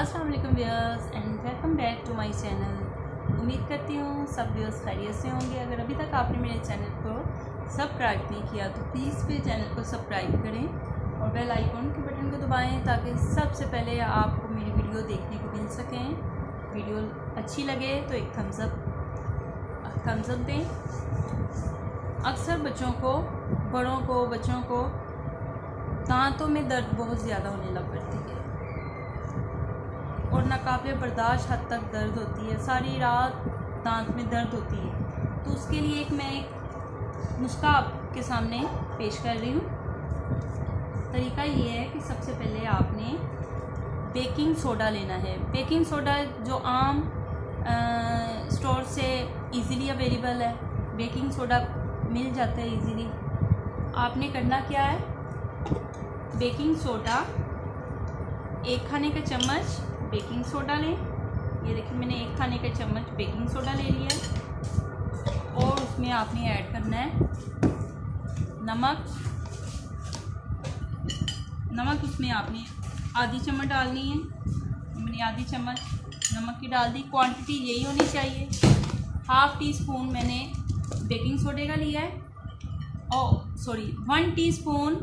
अस्सलाम वालेकुम viewers and welcome back to my channel उम्मीद करती हूँ सब व्यूअर्स खैरियत से होंगे। अगर अभी तक आपने मेरे चैनल को सब्सक्राइब नहीं किया तो प्लीज़ मेरे चैनल को सब्सक्राइब करें और बेल आइकॉन के बटन को दबाएँ ताकि सबसे पहले आपको मेरी वीडियो देखने को मिल सकें। वीडियो अच्छी लगे तो एक थम्सअप थम्सअप दें। अक्सर बच्चों को, बड़ों को, बच्चों को दांतों में दर्द बहुत ज़्यादा होने लग पड़ती है। और नाकाबिल बर्दाश्त हद तक दर्द होती है। सारी रात दांत में दर्द होती है। तो उसके लिए एक मैं एक नुस्खा आपके सामने पेश कर रही हूँ। तरीका ये है कि सबसे पहले आपने बेकिंग सोडा लेना है। बेकिंग सोडा जो आम स्टोर से इजीली अवेलेबल है। बेकिंग सोडा मिल जाता है इजीली आपने करना क्या है? बेकिंग सोडा एक खाने का चम्मच बेकिंग सोडा लें। ये देखिए, मैंने एक खाने का चम्मच बेकिंग सोडा ले लिया और उसमें आपने ऐड करना है नमक। नमक उसमें आपने आधी चम्मच डालनी है। मैंने आधी चम्मच नमक की डाल दी। क्वांटिटी यही होनी चाहिए। हाफ़ टी स्पून मैंने बेकिंग सोडे का लिया है। और sorry, one teaspoon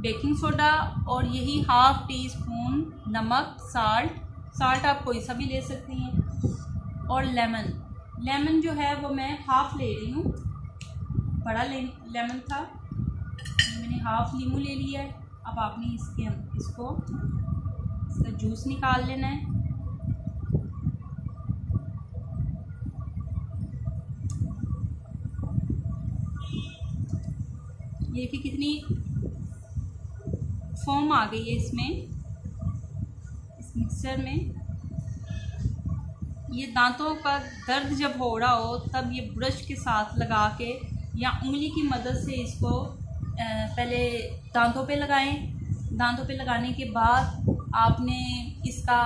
baking soda और यही हाफ़ टी स्पून नमक साल्ट साल्ट आप कोई सा भी ले सकती हैं। और लेमन लेमन जो है वो मैं हाफ़ ले रही हूँ। बड़ा ले लेमन था। मैंने हाफ़ नींबू ले लिया है। अब आपने इसके इसको इसका जूस निकाल लेना है। ये कि कितनी फॉर्म आ गई है इसमें। इस मिक्सर में। ये दांतों का दर्द जब हो रहा हो, तब ये ब्रश के साथ लगा के या उंगली की मदद से इसको पहले दांतों पे लगाएँ। दांतों पे लगाने के बाद आपने इसका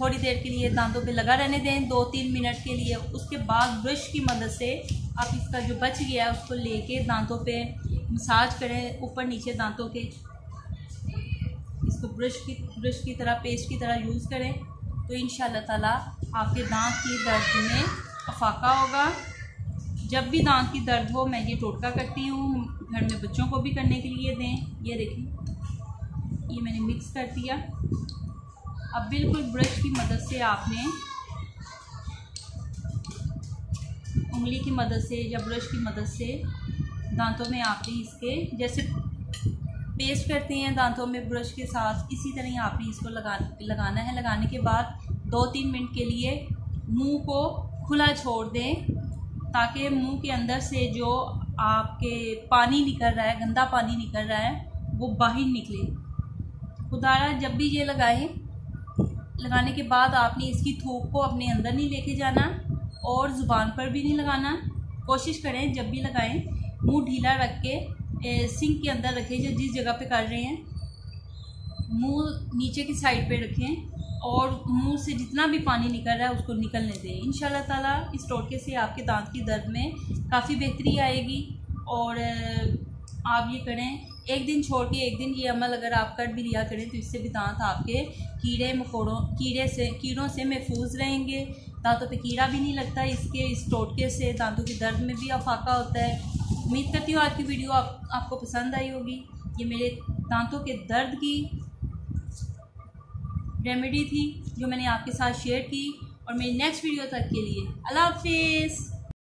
थोड़ी देर के लिए दांतों पे लगा रहने दें, दो तीन मिनट के लिए। उसके बाद ब्रश की मदद से आप इसका जो बच गया है, उसको लेके दांतों पे मसाज करें, ऊपर नीचे दांतों के। इसको ब्रश की ब्रश की तरह, पेस्ट की तरह यूज़ करें तो इन ताला आपके दांत की दर्द में अफाका होगा। जब भी दांत की दर्द हो, मैं ये टोटका करती हूँ, घर में बच्चों को भी करने के लिए दें। ये देखें, ये मैंने मिक्स कर दिया। अब बिल्कुल ब्रश की मदद से आपने, उंगली की मदद से या ब्रश की मदद से दांतों में आपने इसके, जैसे पेस्ट करते हैं दांतों में ब्रश के साथ। इसी तरह आपने इसको लगा, लगाना है। लगाने के बाद दो तीन मिनट के लिए मुँह को खुला छोड़ दें ताकि मुँह के अंदर से जो आपके पानी निकल रहा है, गंदा पानी निकल रहा है, वो बाहर निकले। खुदारा जब भी ये लगाएँ, लगाने के बाद आपने इसकी थूक को अपने अंदर नहीं लेके जाना और ज़ुबान पर भी नहीं लगाना। कोशिश करें जब भी लगाएँ, मुँह ढीला रख के सिंक के अंदर रखें, जो जिस जगह पे कर रहे हैं, मुँह नीचे की साइड पे रखें और मुँह से जितना भी पानी निकल रहा है उसको निकलने दें। इन ताला इस टोटके से आपके दांत की दर्द में काफ़ी बेहतरी आएगी और आप ये करें, एक दिन छोड़ के एक दिन ये अमल अगर आप कर भी लिया करें तो इससे भी दांत आपके कीड़े मकोड़ों, कीड़े से, कीड़ों से महफूज रहेंगे। दांतों पे कीड़ा भी नहीं लगता, इसके, इस टोटके से दांतों के दर्द में भी अफाका होता है। उम्मीद करती हूँ आज की वीडियो आप, आपको पसंद आई होगी। ये मेरे दांतों के दर्द की रेमेडी थी, जो मैंने आपके साथ शेयर की। और मेरी नेक्स्ट वीडियो तक के लिए अल्लाह हाफिज़।